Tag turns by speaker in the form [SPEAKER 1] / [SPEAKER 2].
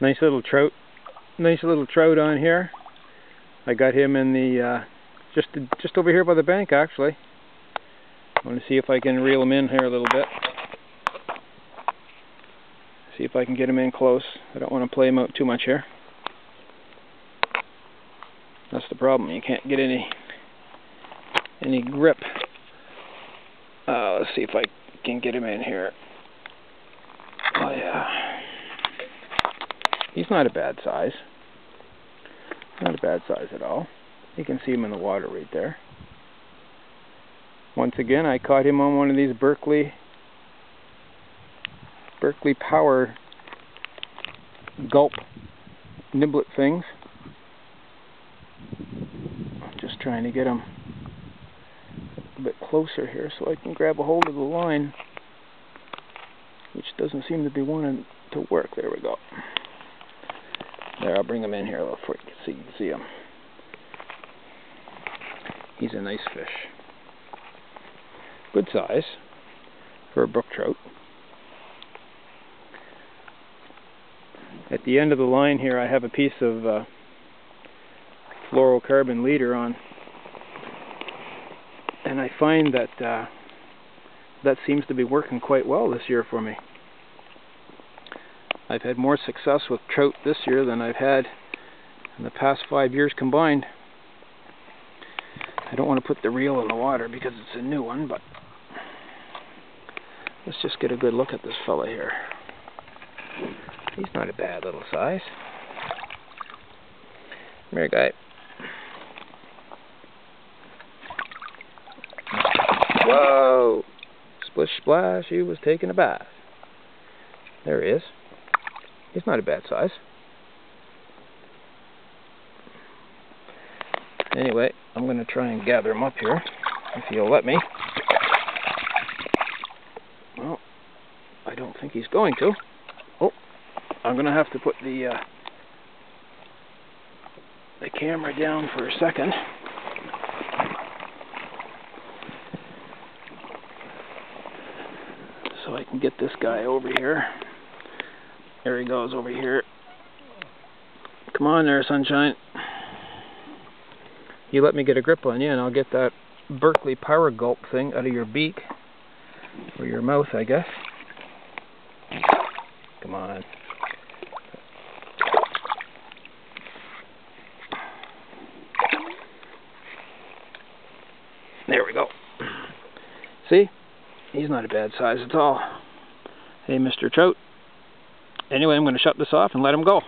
[SPEAKER 1] Nice little trout. Nice little trout on here. I got him in the uh, just just over here by the bank actually. I want to see if I can reel him in here a little bit. See if I can get him in close. I don't want to play him out too much here. That's the problem. You can't get any any grip. Uh, let's see if I can get him in here. Oh yeah. He's not a bad size. Not a bad size at all. You can see him in the water right there. Once again, I caught him on one of these Berkeley Berkley Power gulp niblet things. I'm just trying to get him a bit closer here so I can grab a hold of the line, which doesn't seem to be wanting to work. There we go. There, I'll bring him in here a little so you can see him. He's a nice fish. Good size for a brook trout. At the end of the line here I have a piece of uh, fluorocarbon leader on and I find that uh, that seems to be working quite well this year for me. I've had more success with trout this year than I've had in the past five years combined. I don't want to put the reel in the water because it's a new one, but let's just get a good look at this fella here. He's not a bad little size. Come here, guy. Whoa! Splish splash, he was taking a bath. There he is. He's not a bad size. Anyway, I'm going to try and gather him up here, if he'll let me. Well, I don't think he's going to. Oh, I'm going to have to put the uh, the camera down for a second. So I can get this guy over here. There he goes over here. Come on there, sunshine. You let me get a grip on you and I'll get that Berkley Power Gulp thing out of your beak. Or your mouth, I guess. Come on. There we go. See? He's not a bad size at all. Hey, Mr. Trout. Anyway, I'm going to shut this off and let him go.